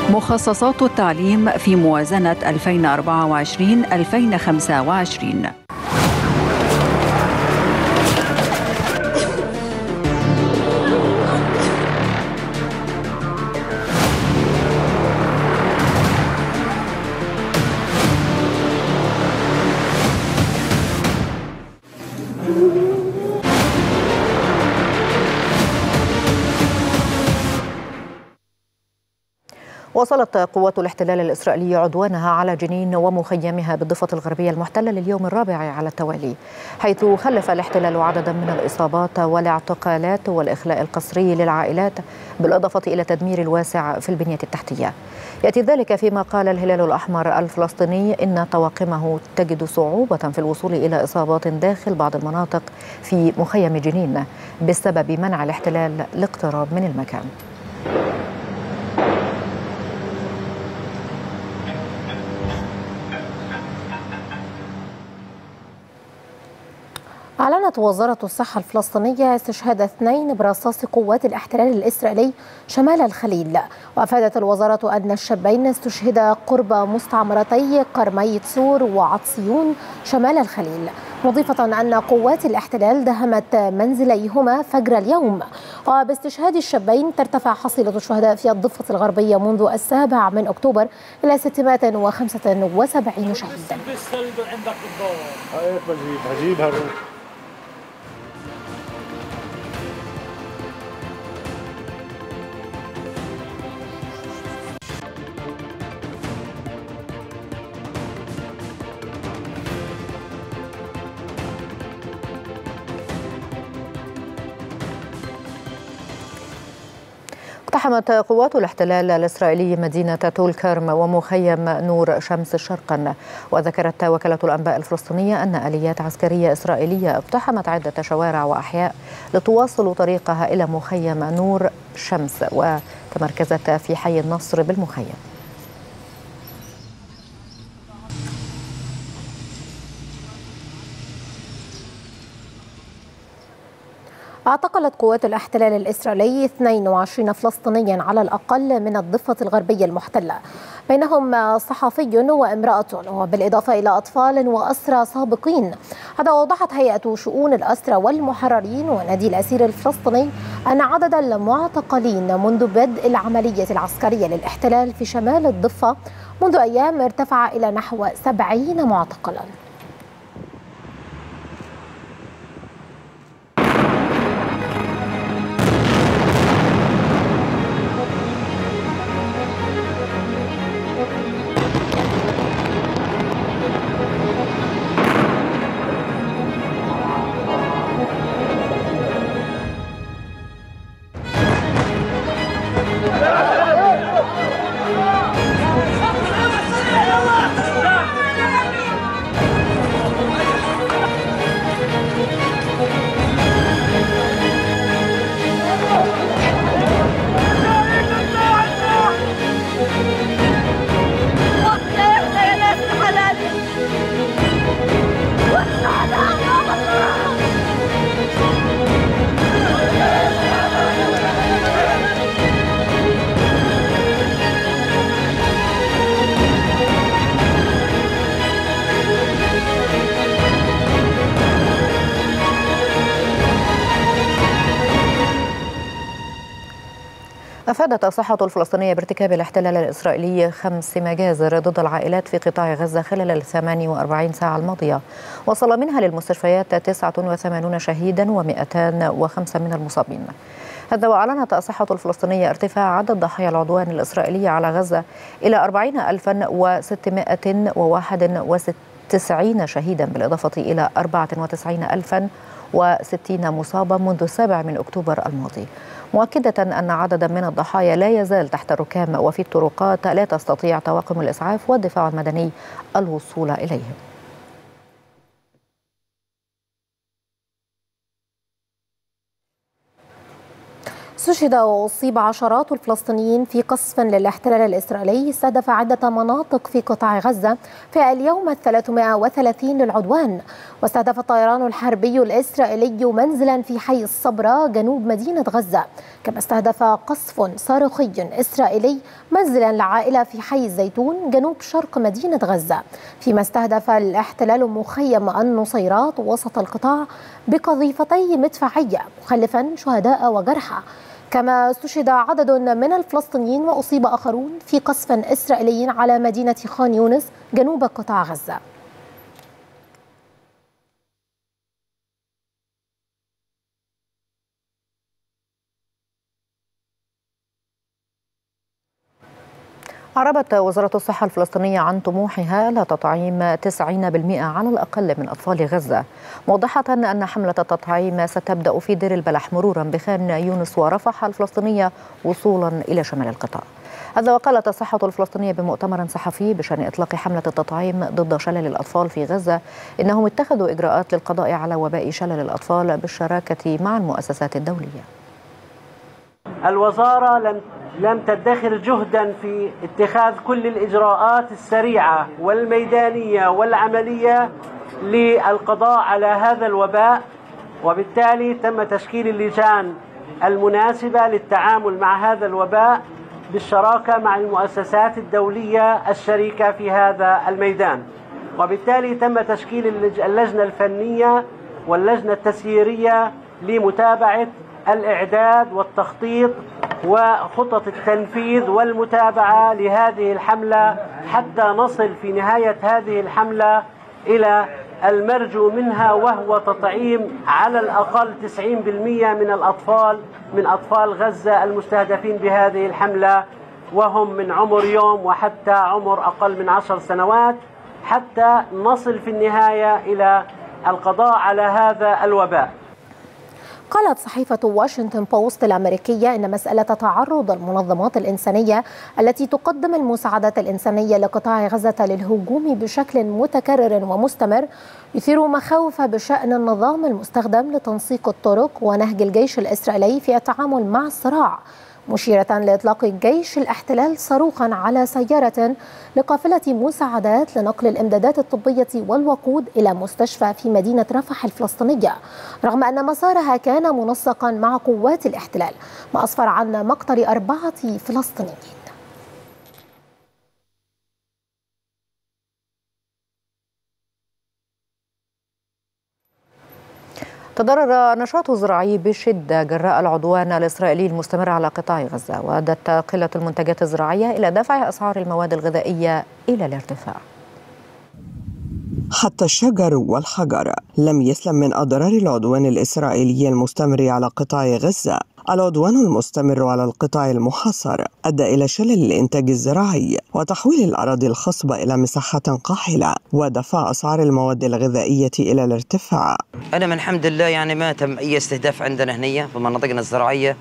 مخصصات التعليم في موازنة 2024-2025 واصلت قوات الاحتلال الإسرائيلي عدوانها على جنين ومخيمها بالضفة الغربية المحتلة لليوم الرابع على التوالي حيث خلف الاحتلال عددا من الإصابات والاعتقالات والإخلاء القسري للعائلات بالإضافة إلى تدمير الواسع في البنية التحتية. يأتي ذلك فيما قال الهلال الأحمر الفلسطيني إن طواقمه تجد صعوبة في الوصول إلى إصابات داخل بعض المناطق في مخيم جنين بسبب منع الاحتلال الاقتراب من المكان. أعلنت وزارة الصحة الفلسطينية استشهاد اثنين برصاص قوات الاحتلال الإسرائيلي شمال الخليل. وأفادت الوزارة أن الشابين استشهدا قرب مستعمرتي قرمي تسور وعطسيون شمال الخليل. مضيفة أن قوات الاحتلال دهمت منزليهما فجر اليوم. وباستشهاد الشابين ترتفع حصيلة الشهداء في الضفة الغربية منذ السابع من أكتوبر إلى 675 شهيدا. اقتحمت قوات الاحتلال الإسرائيلي مدينة طول كرم ومخيم نور شمس شرقا. وذكرت وكالة الأنباء الفلسطينية أن آليات عسكرية إسرائيلية اقتحمت عدة شوارع وأحياء لتواصل طريقها إلى مخيم نور شمس وتمركزت في حي النصر بالمخيم. اعتقلت قوات الاحتلال الإسرائيلي 22 فلسطينيا على الأقل من الضفة الغربية المحتلة. بينهم صحفي وامرأة وبالإضافة إلى أطفال وأسرى سابقين. هذا وضحت هيئة شؤون الأسرى والمحررين ونادي الأسير الفلسطيني أن عدد المعتقلين منذ بدء العملية العسكرية للاحتلال في شمال الضفة منذ أيام ارتفع إلى نحو 70 معتقلاً. أفادت الصحة الفلسطينية بارتكاب الاحتلال الإسرائيلي خمس مجازر ضد العائلات في قطاع غزة خلال ال 48 ساعة الماضية. وصل منها للمستشفيات 89 شهيدا و205 من المصابين. هذا وأعلنت الصحة الفلسطينية ارتفاع عدد ضحايا العدوان الإسرائيلي على غزة إلى 40691 شهيدا بالإضافة إلى 94060 مصابا منذ السابع من أكتوبر الماضي. مؤكدة أن عددا من الضحايا لا يزال تحت الركام وفي الطرقات لا تستطيع طواقم الإسعاف والدفاع المدني الوصول إليهم. استشهد وأصيب عشرات الفلسطينيين في قصف للاحتلال الإسرائيلي استهدف عدة مناطق في قطاع غزة في اليوم الثلاث وثلاثين للعدوان. واستهدف الطيران الحربي الإسرائيلي منزلا في حي الصبرة جنوب مدينة غزة. كما استهدف قصف صاروخي إسرائيلي منزلا لعائلة في حي الزيتون جنوب شرق مدينة غزة. فيما استهدف الاحتلال مخيم النصيرات وسط القطاع بقذيفتي مدفعية مخلفا شهداء وجرحى. كما استشهد عدد من الفلسطينيين وأصيب آخرون في قصف إسرائيلي على مدينة خان يونس جنوب قطاع غزة. أعربت وزارة الصحة الفلسطينية عن طموحها لتطعيم 90% على الأقل من أطفال غزة. موضحة أن حملة التطعيم ستبدأ في دير البلح مرورا بخان يونس ورفح الفلسطينية وصولا إلى شمال القطاع. هذا وقالت الصحة الفلسطينية بمؤتمر صحفي بشأن إطلاق حملة التطعيم ضد شلل الأطفال في غزة. إنهم اتخذوا إجراءات للقضاء على وباء شلل الأطفال بالشراكة مع المؤسسات الدولية. الوزارة لم لم تدخر جهدا في اتخاذ كل الإجراءات السريعة والميدانية والعملية للقضاء على هذا الوباء وبالتالي تم تشكيل اللجان المناسبة للتعامل مع هذا الوباء بالشراكة مع المؤسسات الدولية الشريكة في هذا الميدان. وبالتالي تم تشكيل اللجنة الفنية واللجنة التسييرية لمتابعة الإعداد والتخطيط وخطط التنفيذ والمتابعة لهذه الحملة حتى نصل في نهاية هذه الحملة إلى المرجو منها وهو تطعيم على الأقل 90% من الأطفال من أطفال غزة المستهدفين بهذه الحملة وهم من عمر يوم وحتى عمر أقل من عشر سنوات حتى نصل في النهاية إلى القضاء على هذا الوباء. قالت صحيفة واشنطن بوست الأمريكية إن مسألة تعرض المنظمات الإنسانية التي تقدم المساعدات الإنسانية لقطاع غزة للهجوم بشكل متكرر ومستمر يثير مخاوف بشأن النظام المستخدم لتنسيق الطرق ونهج الجيش الإسرائيلي في التعامل مع الصراع مشيرة لإطلاق جيش الاحتلال صاروخا على سيارة لقافلة مساعدات لنقل الإمدادات الطبية والوقود إلى مستشفى في مدينة رفح الفلسطينية رغم أن مسارها كان منسقا مع قوات الاحتلال ما أسفر عن مقتل أربعة فلسطينيين. تضرر نشاط زراعي بشدة جراء العدوان الإسرائيلي المستمر على قطاع غزة وأدت قلة المنتجات الزراعية إلى دفع أسعار المواد الغذائية إلى الارتفاع. حتى الشجر والحجر لم يسلم من أضرار العدوان الإسرائيلي المستمر على قطاع غزة. العدوان المستمر على القطاع المحاصر أدى إلى شلل الإنتاج الزراعي وتحويل الأراضي الخصبة إلى مساحات قاحلة ودفع أسعار المواد الغذائية إلى الارتفاع. أنا من الحمد لله يعني ما تم أي استهداف عندنا هنا في مناطقنا الزراعية.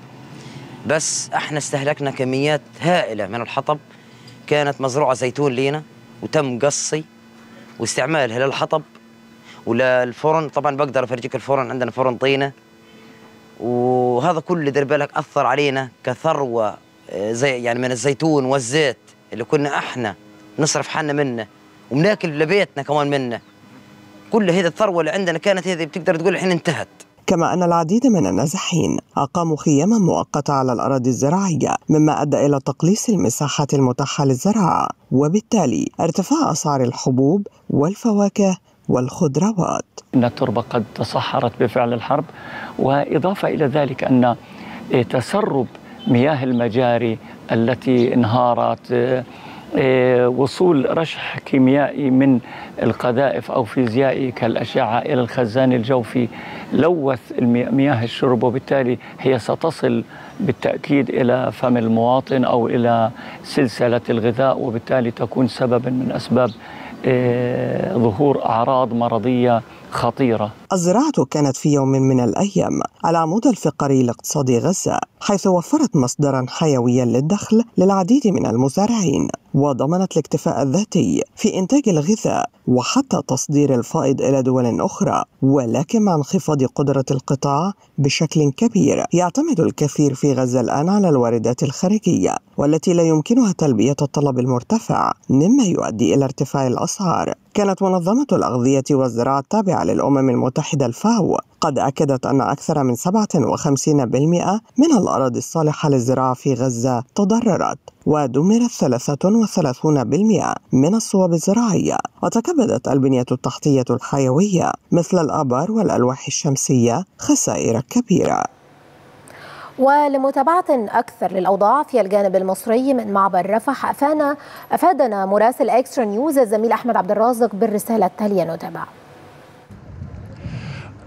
بس إحنا استهلكنا كميات هائلة من الحطب. كانت مزروعة زيتون لينا وتم قصي واستعمالها للحطب وللفرن. طبعا بقدر أفرجيك الفرن عندنا فرن طينة. وهذا كله دير بالك أثر علينا كثروة زي يعني من الزيتون والزيت اللي كنا إحنا نصرف حالنا منه وبناكل لبيتنا كمان منه. كل هذه الثروة اللي عندنا كانت هذه بتقدر تقول الحين انتهت. كما أن العديد من النازحين أقاموا خياما مؤقتة على الأراضي الزراعية مما أدى إلى تقليص المساحات المتاحة للزراعة وبالتالي ارتفاع أسعار الحبوب والفواكه والخضروات. إن التربة قد تصحرت بفعل الحرب وإضافة إلى ذلك أن تسرب مياه المجاري التي انهارت وصول رشح كيميائي من القذائف أو فيزيائي كالأشعة إلى الخزان الجوفي لوث مياه الشرب وبالتالي هي ستصل بالتأكيد إلى فم المواطن أو إلى سلسلة الغذاء وبالتالي تكون سببا من أسباب ظهور أعراض مرضية خطيرة. الزراعة كانت في يوم من الأيام العمود الفقري لاقتصاد غزة حيث وفرت مصدرا حيويا للدخل للعديد من المزارعين وضمنت الاكتفاء الذاتي في إنتاج الغذاء وحتى تصدير الفائض إلى دول أخرى ولكن مع انخفاض قدرة القطاع بشكل كبير يعتمد الكثير في غزة الآن على الواردات الخارجية والتي لا يمكنها تلبية الطلب المرتفع مما يؤدي إلى ارتفاع الأسعار. كانت منظمة الأغذية والزراعة التابعة للأمم المتحدة الفاو. قد أكدت أن أكثر من 57% من الأراضي الصالحة للزراعة في غزة تضررت ودمرت 33% من الصوب الزراعية. وتكبدت البنية التحتية الحيوية مثل الآبار والألواح الشمسية خسائر كبيرة. ولمتابعة أكثر للأوضاع في الجانب المصري من معبر رفح أفانا أفادنا مراسل إكسترا نيوز الزميل أحمد عبد الرازق بالرسالة التالية. نتابع.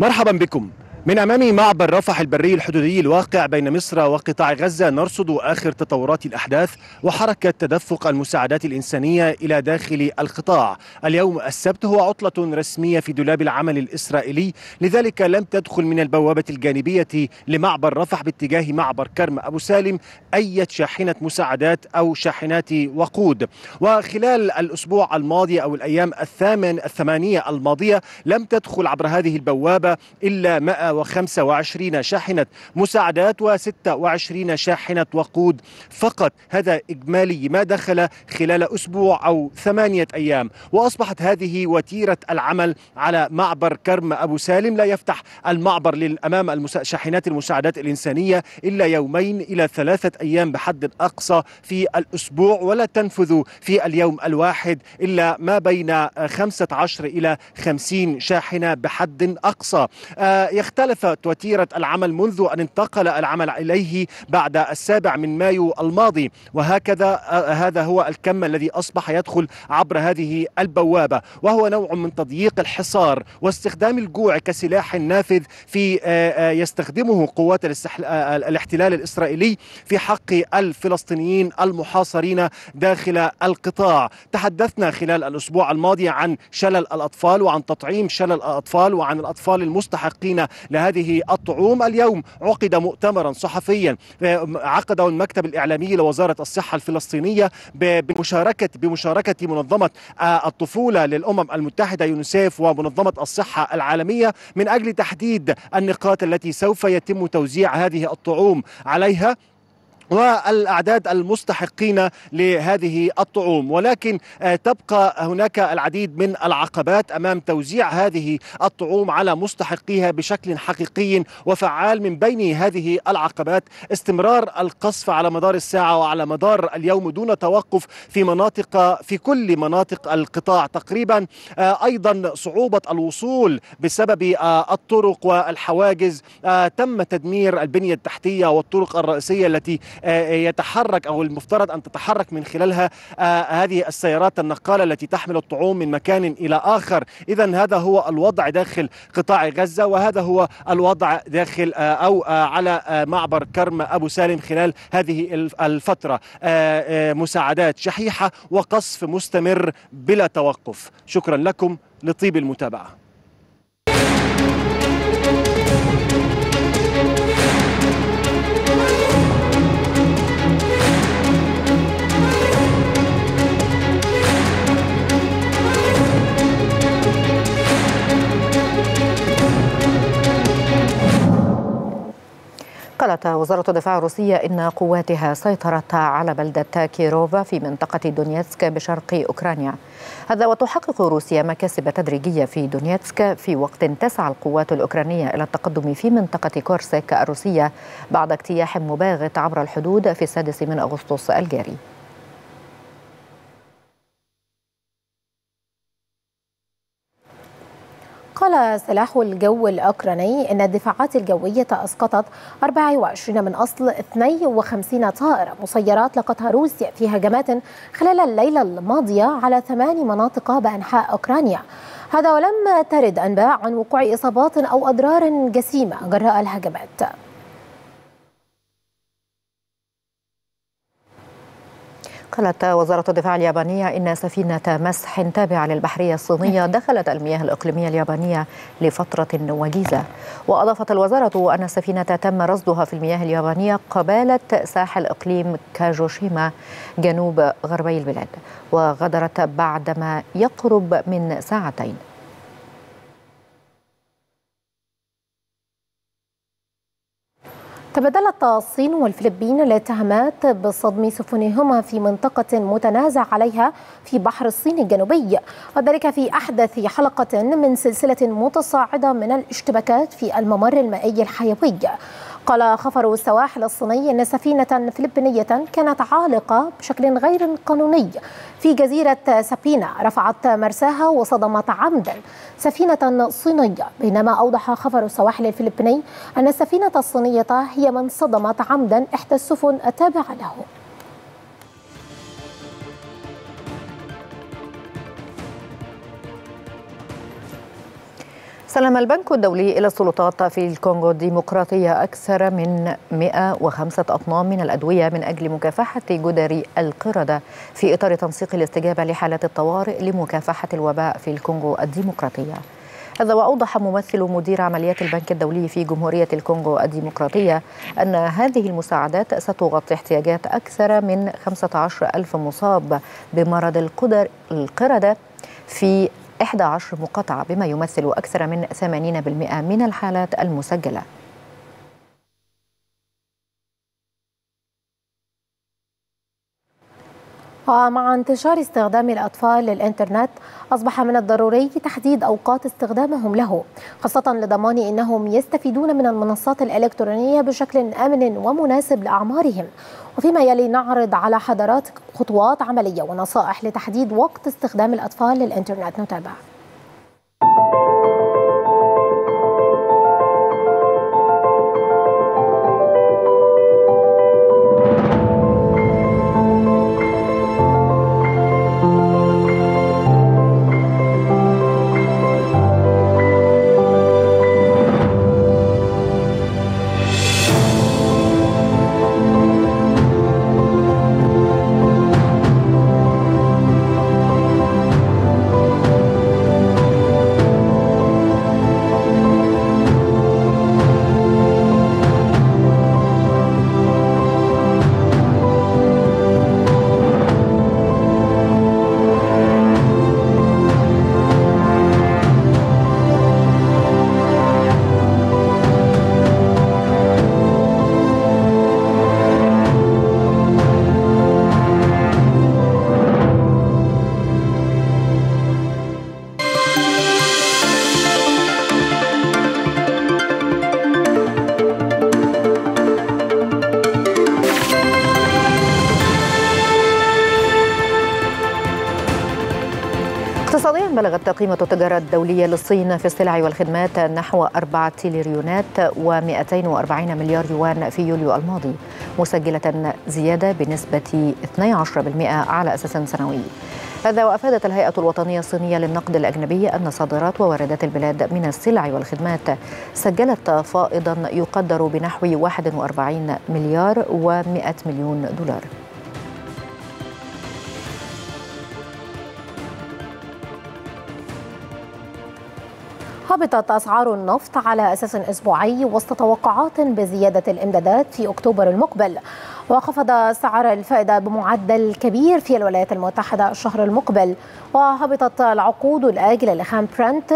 مرحبا بكم. من أمام معبر رفح البري الحدودي الواقع بين مصر وقطاع غزة نرصد آخر تطورات الأحداث وحركة تدفق المساعدات الإنسانية إلى داخل القطاع. اليوم السبت هو عطلة رسمية في دولاب العمل الإسرائيلي لذلك لم تدخل من البوابة الجانبية لمعبر رفح باتجاه معبر كرم أبو سالم أي شاحنة مساعدات أو شاحنات وقود. وخلال الأسبوع الماضي أو الأيام الثامن الثمانية الماضية لم تدخل عبر هذه البوابة إلا 100 125 شاحنة مساعدات و26 شاحنة وقود فقط. هذا إجمالي ما دخل خلال أسبوع أو ثمانية أيام. وأصبحت هذه وتيرة العمل على معبر كرم أبو سالم. لا يفتح المعبر أمام المسا... شاحنات المساعدات الإنسانية إلا يومين إلى ثلاثة أيام بحد أقصى في الأسبوع. ولا تنفذ في اليوم الواحد إلا ما بين 15 إلى 50 شاحنة بحد أقصى. آه يختلف اختلفت وتيرة العمل منذ أن انتقل العمل إليه بعد السابع من مايو الماضي. وهكذا هذا هو الكم الذي أصبح يدخل عبر هذه البوابة. وهو نوع من تضييق الحصار واستخدام الجوع كسلاح نافذ في يستخدمه قوات الاحتلال الإسرائيلي في حق الفلسطينيين المحاصرين داخل القطاع. تحدثنا خلال الأسبوع الماضي عن شلل الأطفال وعن تطعيم شلل الأطفال وعن الأطفال المستحقين لهذه الطعوم اليوم. عقد مؤتمرا صحفيا عقده المكتب الإعلامي لوزارة الصحة الفلسطينية بمشاركة بمشاركة منظمة الطفولة للأمم المتحدة يونيسيف ومنظمة الصحة العالمية من أجل تحديد النقاط التي سوف يتم توزيع هذه الطعوم عليها. والأعداد المستحقين لهذه الطعوم. ولكن تبقى هناك العديد من العقبات أمام توزيع هذه الطعوم على مستحقيها بشكل حقيقي وفعال من بين هذه العقبات. استمرار القصف على مدار الساعة وعلى مدار اليوم دون توقف في مناطق في كل مناطق القطاع. تقريبا أيضا صعوبة الوصول بسبب الطرق والحواجز تم تدمير البنية التحتية والطرق الرئيسية التي يتحرك أو المفترض أن تتحرك من خلالها هذه السيارات النقالة التي تحمل الطعوم من مكان إلى آخر، اذا هذا هو الوضع داخل قطاع غزة وهذا هو الوضع داخل أو على معبر كرم أبو سالم خلال هذه الفترة، مساعدات شحيحة وقصف مستمر بلا توقف، شكرا لكم لطيب المتابعة. قالت وزارة الدفاع الروسية إن قواتها سيطرت على بلدة كيروفا في منطقة دونيتسك بشرق أوكرانيا. هذا وتحقق روسيا مكاسب تدريجية في دونيتسك في وقت تسعى القوات الأوكرانية إلى التقدم في منطقة كورسك الروسية بعد اجتياح مباغت عبر الحدود في السادس من أغسطس الجاري. قال سلاح الجو الأوكراني أن الدفاعات الجوية أسقطت 24 من أصل 52 طائرة مسيرة أطلقتها روسيا في هجمات خلال الليلة الماضية على ثمان مناطق بأنحاء أوكرانيا. هذا ولم ترد أنباء عن وقوع إصابات أو أضرار جسيمة جراء الهجمات. قالت وزارة الدفاع اليابانية إن سفينة مسح تابعة للبحرية الصينية دخلت المياه الإقليمية اليابانية لفترة وجيزة. وأضافت الوزارة أن السفينة تم رصدها في المياه اليابانية قبالة ساحل إقليم كاجوشيما جنوب غربي البلاد وغادرت بعدما يقرب من ساعتين. تبادلت الصين والفلبين الاتهامات بصدم سفنهما في منطقة متنازع عليها في بحر الصين الجنوبي. وذلك في أحدث حلقة من سلسلة متصاعدة من الاشتباكات في الممر المائي الحيوي. قال خفر السواحل الصيني أن سفينة فلبينية كانت عالقة بشكل غير قانوني في جزيرة سابينا رفعت مرساها وصدمت عمدا. سفينة صينية. بينما أوضح خفر السواحل الفلبيني أن السفينة الصينية هي من صدمت عمدا إحدى السفن التابعة له. سلم البنك الدولي إلى السلطات في الكونغو الديمقراطية أكثر من 105 أطنان من الأدوية من أجل مكافحة جدري القردة في إطار تنسيق الاستجابة لحالة الطوارئ لمكافحة الوباء في الكونغو الديمقراطية. هذا وأوضح ممثل مدير عمليات البنك الدولي في جمهورية الكونغو الديمقراطية أن هذه المساعدات ستغطي احتياجات أكثر من 15 ألف مصاب بمرض القدر القردة في 11 مقاطعة بما يمثل أكثر من 80% من الحالات المسجلة. ومع انتشار استخدام الأطفال للإنترنت أصبح من الضروري تحديد أوقات استخدامهم له خاصة لضمان أنهم يستفيدون من المنصات الإلكترونية بشكل آمن ومناسب لأعمارهم. وفيما يلي نعرض على حضرات خطوات عملية ونصائح لتحديد وقت استخدام الأطفال للإنترنت. نتابع. قيمة التجارة الدولية للصين في السلع والخدمات نحو 4 تريليونات و240 مليار يوان في يوليو الماضي مسجلة زيادة بنسبة 12% على أساس سنوي. هذا وأفادت الهيئة الوطنية الصينية للنقد الأجنبي أن صادرات وواردات البلاد من السلع والخدمات سجلت فائضا يقدر بنحو 41 مليار و100 مليون دولار. هبطت أسعار النفط على أساس أسبوعي وسط توقعات بزيادة الإمدادات في أكتوبر المقبل. وخفض سعر الفائدة بمعدل كبير في الولايات المتحدة الشهر المقبل. وهبطت العقود الآجلة لخام برنت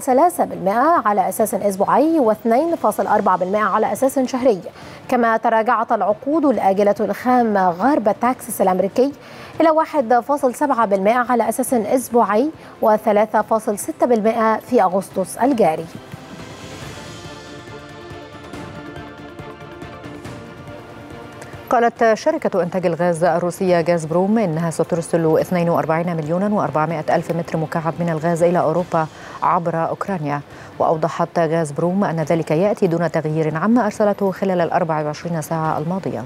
ثلاثة بالمئة على أساس أسبوعي واثنين فاصل أربعة بالمئة على أساس شهري. كما تراجعت العقود الآجلة لخام غرب تكساس الأمريكي إلى 1.7% على أساس أسبوعي و3.6% في أغسطس الجاري. قالت شركة إنتاج الغاز الروسية غاز بروم إنها سترسل 42 مليون و400 ألف متر مكعب من الغاز إلى أوروبا عبر أوكرانيا. وأوضحت غاز بروم أن ذلك يأتي دون تغيير عما أرسلته خلال ال 24 ساعة الماضية.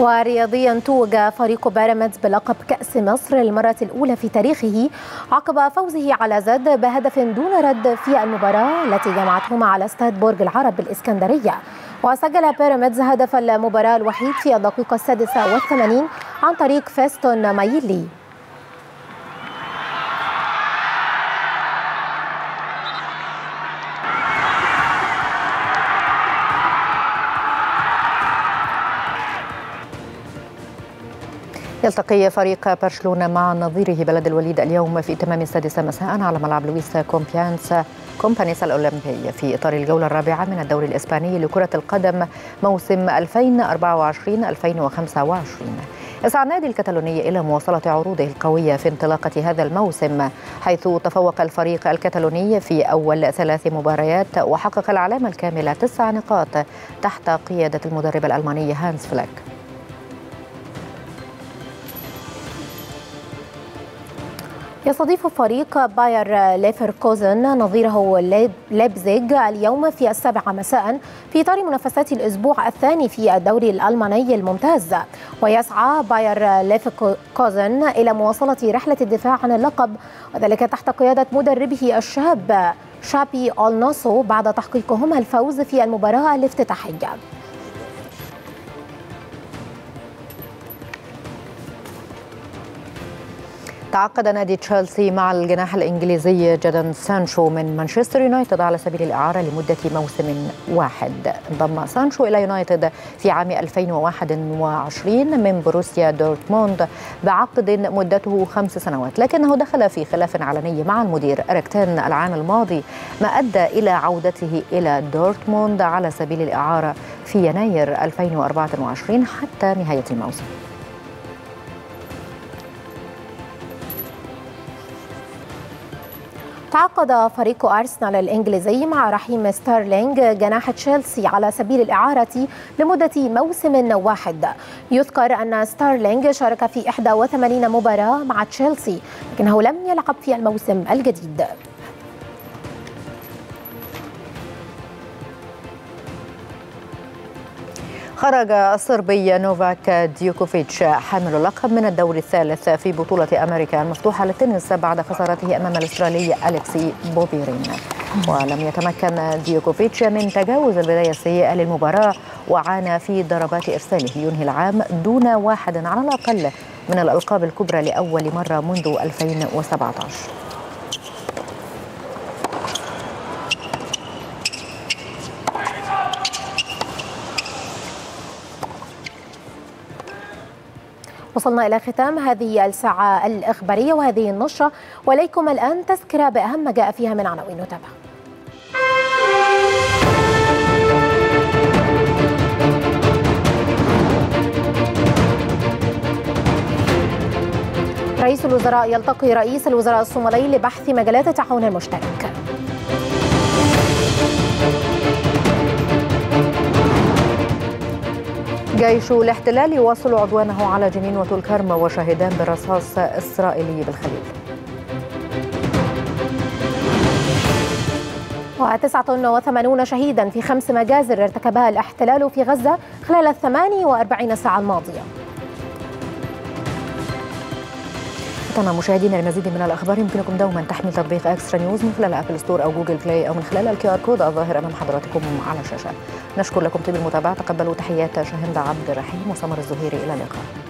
ورياضيا توج فريق بيراميدز بلقب كأس مصر للمرة الأولى في تاريخه عقب فوزه على زد بهدف دون رد في المباراة التي جمعتهما على استاد برج العرب بالإسكندرية. وسجل بيراميدز هدف المباراة الوحيد في الدقيقة السادسة والثمانين عن طريق فيستون مايلي. يلتقي فريق برشلونة مع نظيره بلد الوليد اليوم في تمام السادسة مساء على ملعب لويس كومبيانس كومبانيس الأولمبي في إطار الجولة الرابعة من الدوري الإسباني لكرة القدم موسم 2024-2025 يسعى النادي الكتالوني إلى مواصلة عروضه القوية في انطلاقة هذا الموسم حيث تفوق الفريق الكتالوني في أول ثلاث مباريات وحقق العلامة الكاملة تسع نقاط تحت قيادة المدرب الألماني هانس فليك. يستضيف فريق باير ليفركوزن نظيره ليبزيج اليوم في السابعة مساء في إطار منافسات الأسبوع الثاني في الدوري الألماني الممتاز. ويسعى باير ليفركوزن إلى مواصلة رحلة الدفاع عن اللقب وذلك تحت قيادة مدربه الشاب تشابي ألونسو بعد تحقيقهما الفوز في المباراة الافتتاحية. تعاقد نادي تشيلسي مع الجناح الإنجليزي جادن سانشو من مانشستر يونايتد على سبيل الإعارة لمدة موسم واحد. انضم سانشو إلى يونايتد في عام 2021 من بوروسيا دورتموند بعقد مدته خمس سنوات لكنه دخل في خلاف علني مع المدير إريك تين هاغ العام الماضي ما أدى إلى عودته إلى دورتموند على سبيل الإعارة في يناير 2024 حتى نهاية الموسم. تعاقد فريق أرسنال الإنجليزي مع رحيم ستارلينج جناح تشيلسي على سبيل الإعارة لمدة موسم واحد. يذكر أن ستارلينج شارك في 81 مباراة مع تشيلسي لكنه لم يلعب في الموسم الجديد. خرج الصربي نوفاك ديوكوفيتش حامل اللقب من الدور الثالث في بطولة أمريكا المفتوحة للتنس بعد خسارته أمام الأسترالي أليكسي بوبيرين. ولم يتمكن ديوكوفيتش من تجاوز البداية السيئة للمباراة وعانى في ضربات إرساله ينهي العام دون واحد على الأقل من الألقاب الكبرى لأول مرة منذ 2017 وصلنا إلى ختام هذه الساعة الإخبارية وهذه النشرة. وليكم الآن تذكرة بأهم ما جاء فيها من عناوين. نتابع. رئيس الوزراء يلتقي رئيس الوزراء الصومالي لبحث مجالات التعاون المشترك. جيش الاحتلال يواصل عدوانه على جنين وطول كرم وشهدان برصاص إسرائيلي بالخليل. وتسعة وثمانون شهيدا في خمس مجازر ارتكبها الاحتلال في غزة خلال الثماني وأربعين ساعة الماضية. تمام مشاهدينا المزيد من الأخبار يمكنكم دوما تحميل تطبيق إكسترا نيوز من خلال آبل ستور أو جوجل بلاي أو من خلال ال QR code الظاهر أمام حضراتكم على الشاشة. نشكر لكم طيب المتابعة. تقبلوا تحيات شاهندة عبد الرحيم وسمر الزهيري. إلى اللقاء.